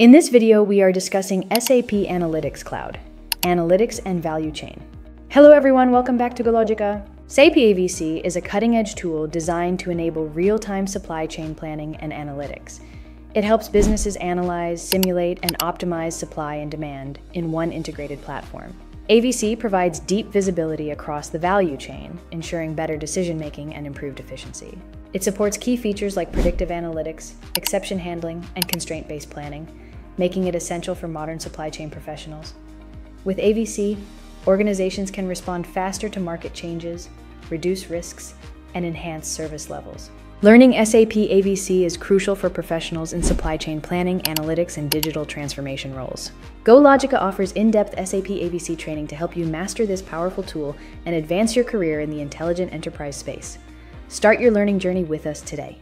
In this video, we are discussing SAP Analytics Cloud, Analytics and Value Chain. Hello everyone, welcome back to Gologica. SAP AVC is a cutting-edge tool designed to enable real-time supply chain planning and analytics. It helps businesses analyze, simulate, and optimize supply and demand in one integrated platform. AVC provides deep visibility across the value chain, ensuring better decision-making and improved efficiency. It supports key features like predictive analytics, exception handling, and constraint-based planning, making it essential for modern supply chain professionals. With AVC, organizations can respond faster to market changes, reduce risks, and enhance service levels. Learning SAP AVC is crucial for professionals in supply chain planning, analytics, and digital transformation roles. GoLogica offers in-depth SAP AVC training to help you master this powerful tool and advance your career in the intelligent enterprise space. Start your learning journey with us today.